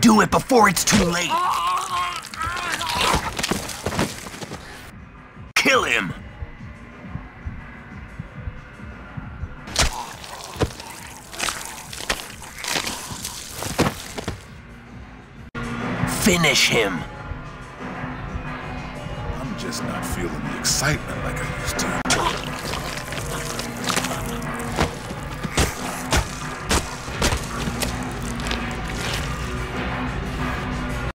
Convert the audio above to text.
Do it before it's too late. Kill him! Finish him! I'm just not feeling the excitement like I used to.